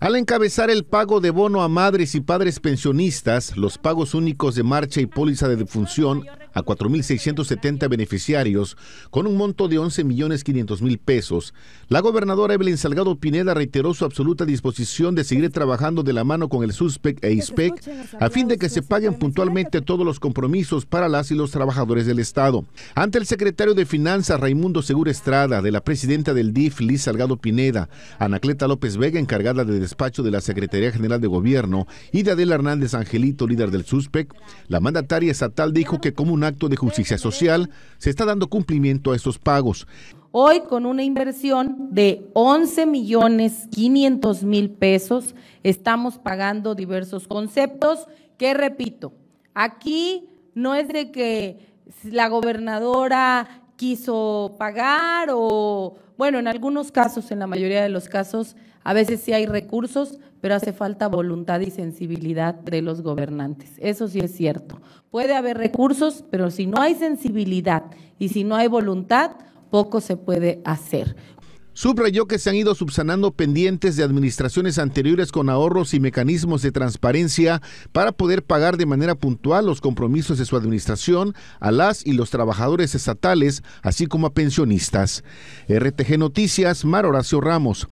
Al encabezar el pago de bono a madres y padres pensionistas, los pagos únicos de marcha y póliza de defunción a 4.670 beneficiarios con un monto de 11 millones 500 mil pesos, la gobernadora Evelyn Salgado Pineda reiteró su absoluta disposición de seguir trabajando de la mano con el SUSPEC e ISPEC a fin de que se paguen puntualmente todos los compromisos para las y los trabajadores del Estado. Ante el secretario de Finanzas Raimundo Segura Estrada, de la presidenta del DIF Liz Salgado Pineda, Anacleta López Vega, encargada de despacho de la Secretaría General de Gobierno, y de Adela Hernández Angelito, líder del SUSPEC, la mandataria estatal dijo que como un acto de justicia social se está dando cumplimiento a estos pagos. Hoy con una inversión de 11 millones 500 mil pesos estamos pagando diversos conceptos que repito, aquí no es de que la gobernadora quiso pagar o, bueno, en algunos casos, en la mayoría de los casos, a veces sí hay recursos, pero hace falta voluntad y sensibilidad de los gobernantes. Eso sí es cierto. Puede haber recursos, pero si no hay sensibilidad y si no hay voluntad, poco se puede hacer. Subrayó que se han ido subsanando pendientes de administraciones anteriores con ahorros y mecanismos de transparencia para poder pagar de manera puntual los compromisos de su administración a las y los trabajadores estatales, así como a pensionistas. RTG Noticias, Mar Horacio Ramos.